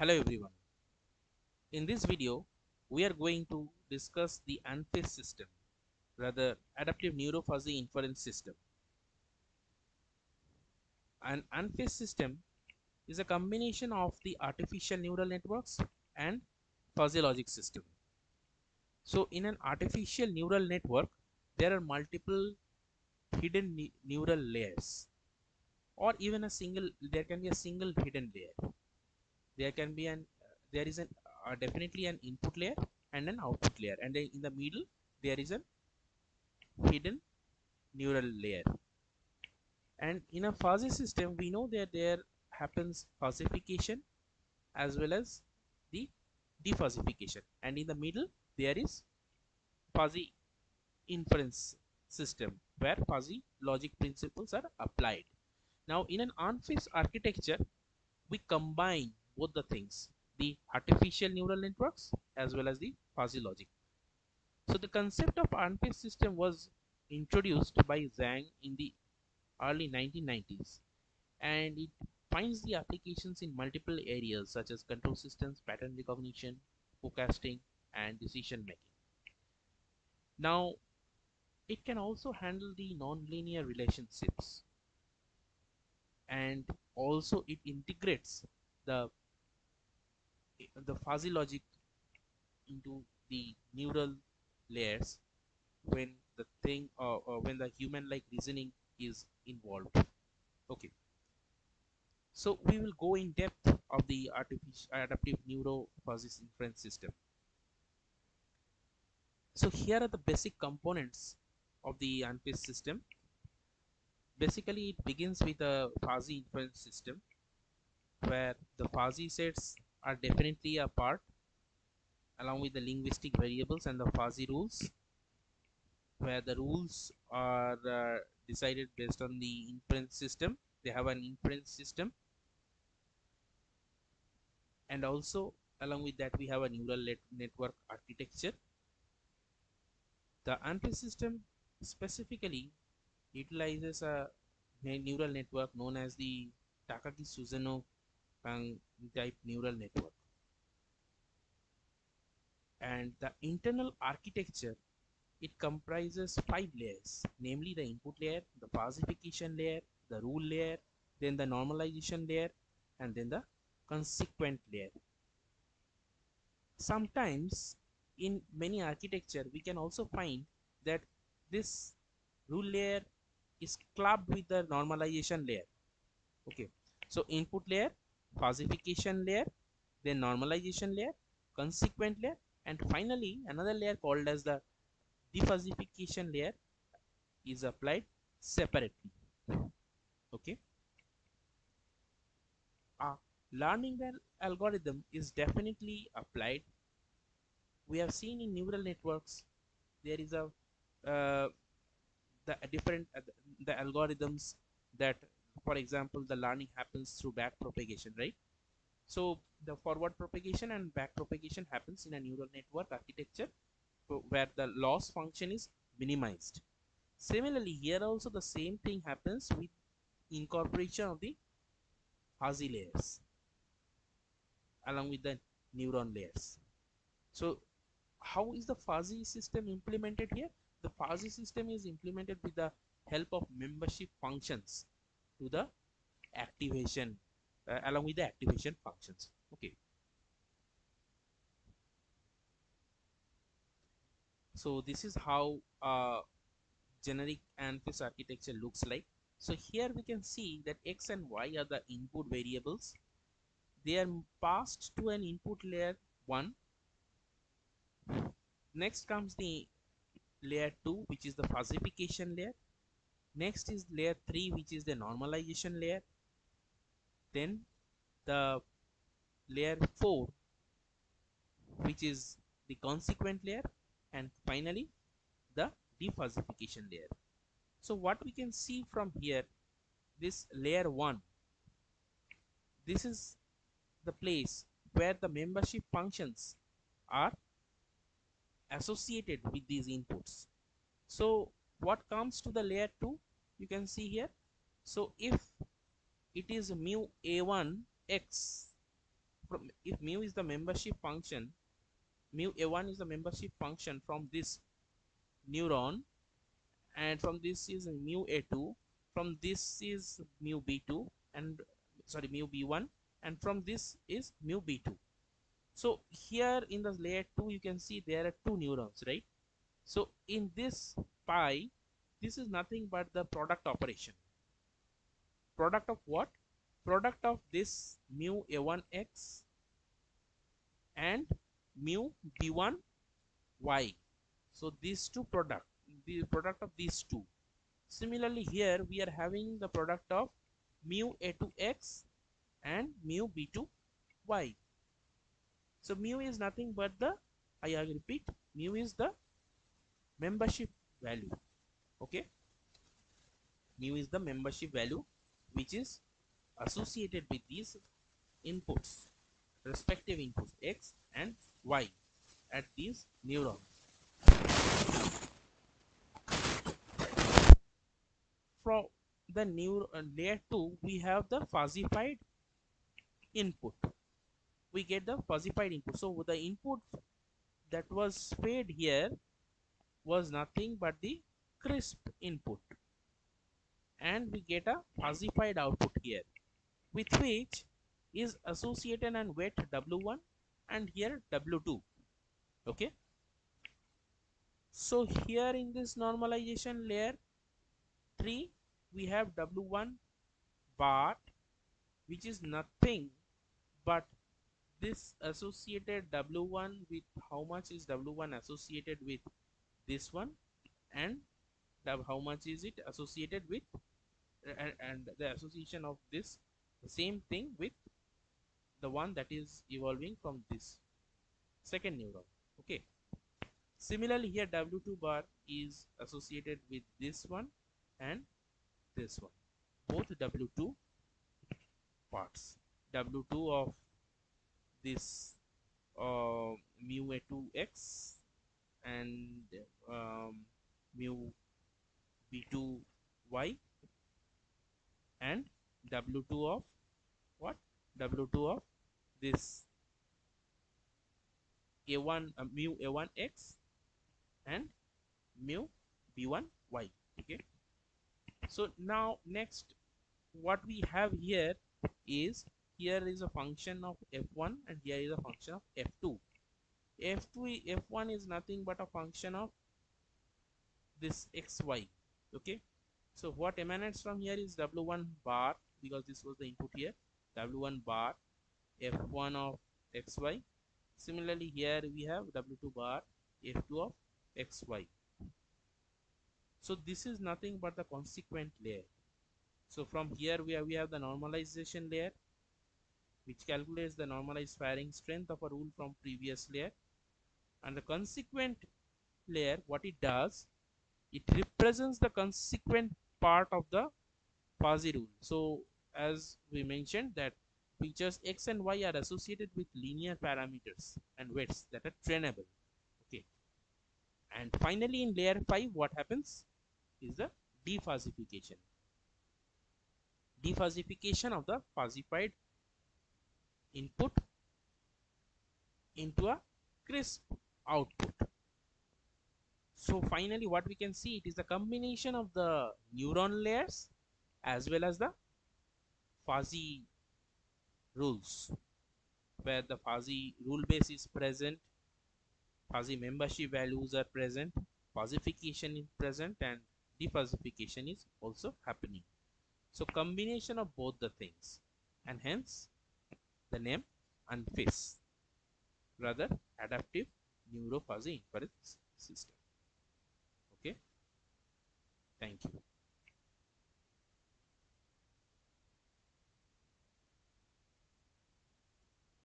Hello everyone. In this video, we are going to discuss the ANFIS system, rather Adaptive Neurofuzzy Inference System. An ANFIS system is a combination of the artificial neural networks and fuzzy logic system. So in an artificial neural network, there are multiple hidden ne neural layers or even a single, there can be a single hidden layer. There can be an, there is an uh, definitely an input layer and an output layer. And in the middle there is a hidden neural layer. And in a fuzzy system we know that there happens fuzzification as well as the defuzzification. And in the middle there is fuzzy inference system where fuzzy logic principles are applied. Now in an ANFIS architecture we combine both the things the artificial neural networks as well as the fuzzy logic so the concept of ANFIS system was introduced by Jang in the early 1990s and it finds the applications in multiple areas such as control systems, pattern recognition, forecasting and decision making. Now it can also handle the nonlinear relationships and also it integrates the the fuzzy logic into the neural layers when the thing or, or when the human like reasoning is involved. Okay. So we will go in depth of the artificial adaptive neuro fuzzy inference system. So here are the basic components of the ANFIS system. Basically it begins with a fuzzy inference system where the fuzzy sets are definitely a part along with the linguistic variables and the fuzzy rules where the rules are uh, decided based on the inference system. They have an inference system. And also along with that we have a neural network architecture. The ANFIS system specifically utilizes a neural network known as the Takagi Type neural network. And the internal architecture it comprises five layers. Namely the input layer the fuzzification layer the rule layer then the normalization layer and then the consequent layer. Sometimes in many architecture we can also find that this rule layer is clubbed with the normalization layer. Okay. So input layer fuzzification layer then normalization layer consequent layer and finally another layer called as the defuzzification layer is applied separately. Okay? A learning algorithm is definitely applied. We have seen in neural networks there is a uh, the different uh, the algorithms that for example the learning happens through back propagation right? So the forward propagation and back propagation happens in a neural network architecture where the loss function is minimized. Similarly here also the same thing happens with incorporation of the fuzzy layers along with the neuron layers. So how is the fuzzy system implemented here? The fuzzy system is implemented with the help of membership functions to the activation uh, along with the activation functions. Okay. So this is how uh, generic ANFIS architecture looks like. So here we can see that x and y are the input variables. They are passed to an input layer 1 next comes the layer 2 which is the fuzzification layer next is layer 3 which is the normalization layer. Then the layer 4 which is the consequent layer. And finally the defuzzification layer. So what we can see from here this layer 1 this is the place where the membership functions are associated with these inputs. So what comes to the layer 2 you can see here. So if it is mu a1 x from if mu is the membership function mu a1 is the membership function from this neuron and from this is mu a2 from this is mu b2 and sorry mu b1 and from this is mu b2 so here in the layer 2 you can see there are two neurons right so in this pi this is nothing but the product operation. Product of what? Product of this mu a1x and mu b1 y. So these two product the product of these two. Similarly here we are having the product of mu a2x and mu b2 y. So mu is nothing but the i repeat mu is the membership value. Okay? Mu is the membership value which is associated with these inputs respective inputs x and y at these neurons. From the new uh, layer 2 we have the fuzzified input. We get the fuzzified input. So the input that was fed here was nothing but the crisp input. And we get a fuzzified output here with which is associated and wet w1 and here w2 okay? So here in this normalization layer 3 we have w1 bar which is nothing but this associated w1 with how much is w1 associated with this one and how much is it associated with and, and the association of this same thing with the one that is evolving from this second neuron. Okay. Similarly here w2 bar is associated with this one and this one. Both w2 parts. W2 of this uh, mu a2x and um, mu b2y and w2 of what? W2 of this a1 uh, mu a1x and mu b1y okay? So now next what we have here is here is a function of f1 and here is a function of f2 f2 f1 is nothing but a function of this xy okay? So what emanates from here is w1 bar because this was the input here w1 bar f1 of xy similarly here we have w2 bar f2 of xy so this is nothing but the consequent layer. So from here we have, we have the normalization layer which calculates the normalized firing strength of a rule from previous layer and the consequent layer what it does it represents the consequent part of the fuzzy rule. So as we mentioned that features x and y are associated with linear parameters and weights that are trainable. Okay. And finally in layer 5 what happens is the defuzzification defuzzification of the fuzzified input into a crisp output. So finally what we can see it is the combination of the neuron layers as well as the fuzzy rules where the fuzzy rule base is present fuzzy membership values are present fuzzification is present and defuzzification is also happening. So combination of both the things and hence the name ANFIS rather adaptive Neurofuzzy for its system. Okay? Thank you.